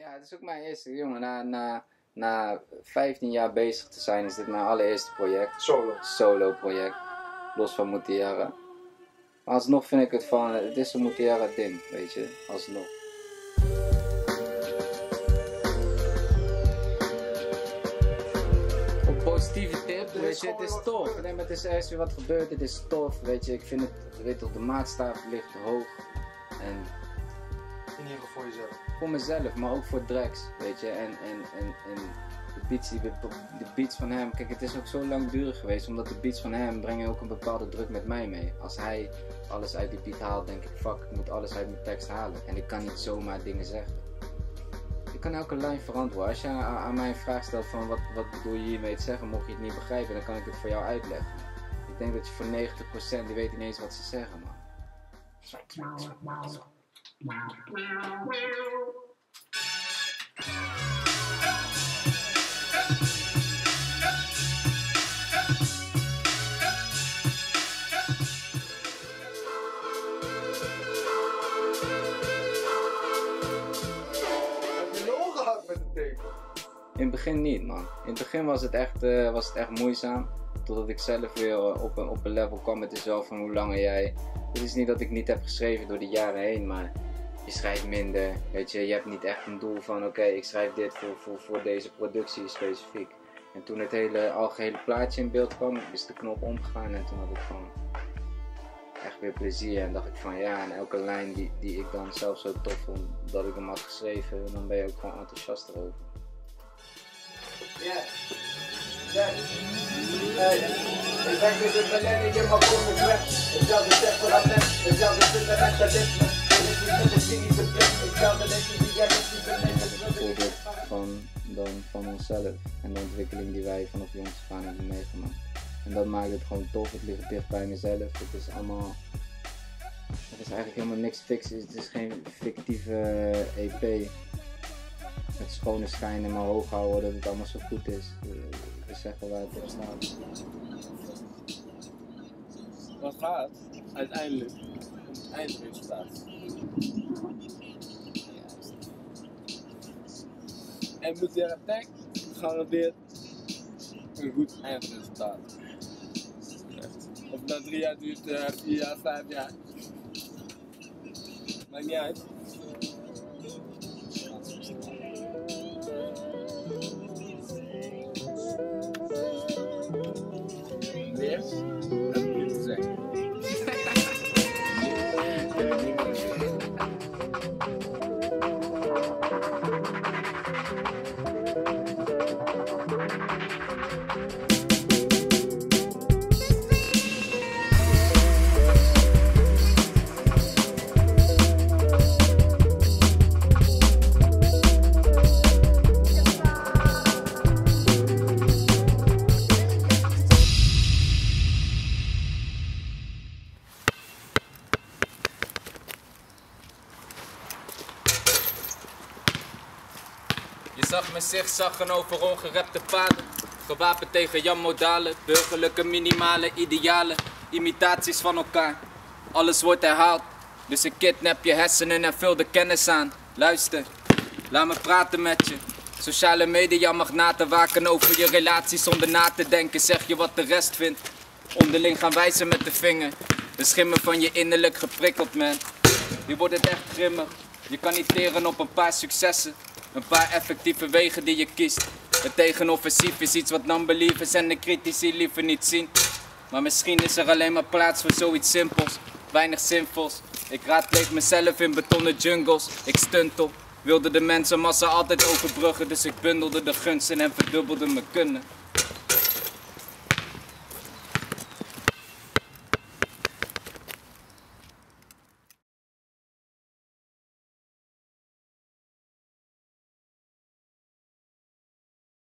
Ja, het is ook mijn eerste, jongen. Na, na, na 15 jaar bezig te zijn is dit mijn allereerste project. Solo. Solo project. Los van Mutiara. Maar alsnog vind ik het van, het is een Mutiara ding, weet je. Alsnog. Een positieve tip, weet je, het is tof. Nee, maar het is ergens weer wat gebeurd, het is tof, weet je. Ik vind het, weet je, de maatstaf ligt hoog. En In ieder geval voor jezelf. voor mezelf, maar ook voor Drex, weet je. En, en, en, en de, beats die, de beats van hem, kijk, het is ook zo langdurig geweest, omdat de beats van hem brengen ook een bepaalde druk met mij mee. Als hij alles uit die beat haalt, denk ik, fuck, ik moet alles uit mijn tekst halen. En ik kan niet zomaar dingen zeggen. Ik kan elke lijn verantwoorden. Als je aan, aan mij een vraag stelt van wat, wat bedoel je hiermee te zeggen, mocht je het niet begrijpen, dan kan ik het voor jou uitleggen. Ik denk dat je voor 90% die weet niet eens wat ze zeggen, man. Heb je In het begin niet, man. In het begin was het echt, eh, was het echt moeizaam. Totdat ik zelf weer op een, op een level kwam met mezelf van hoe langer jij. Het is niet dat ik niet heb geschreven door de jaren heen, maar je schrijft minder. Weet je, je hebt niet echt een doel van oké, ik schrijf dit voor, voor, voor deze productie specifiek. En toen het hele algehele plaatje in beeld kwam, is de knop omgegaan en toen had ik gewoon echt weer plezier. En dacht ik van ja, en elke lijn die, die ik dan zelf zo tof vond dat ik hem had geschreven, dan ben je ook gewoon enthousiast. Kijk. Hey. Ik denk dat het millennium maar kom ik weg. Hetzelfde temperament, hetzelfde fundamentalisme. Ik is niet met een een voorbeeld van, dan van onszelf en de ontwikkeling die wij vanaf jongs af hebben meegemaakt. En dat maakt het gewoon tof, het ligt dicht bij mezelf. Het is allemaal. Er is eigenlijk helemaal niks fix. Het is geen fictieve eh, EP. Met schone schijnen maar hoog houden dat het allemaal zo goed is. We zeggen waar het op staat. Wat gaat uiteindelijk het eindresultaat. En moet je attack garandeert een goed eindresultaat. Of dat drie jaar duurt, eh, vier jaar, vijf jaar. Maakt niet uit. Weer Je zag me zigzaggen over ongerepte paden. Gewapend tegen Jan Modalen, burgerlijke minimale idealen, imitaties van elkaar. Alles wordt herhaald, dus ik kidnap je hersenen en vul de kennis aan. Luister, laat me praten met je. Sociale media magnaten waken over je relatie zonder na te denken. Zeg je wat de rest vindt. Onderling gaan wijzen met de vinger. De schimmen van je innerlijk geprikkeld, man. Nu wordt het echt grimmig. Je kan niet teren op een paar successen. Een paar effectieve wegen die je kiest. Het tegenoffensief is iets wat non-believers en de critici liever niet zien. Maar misschien is er alleen maar plaats voor zoiets simpels. Weinig zinvols. Ik raadpleeg mezelf in betonnen jungles. Ik stuntel. Wilde de mensenmassa altijd overbruggen. Dus ik bundelde de gunsten en verdubbelde mijn kunnen.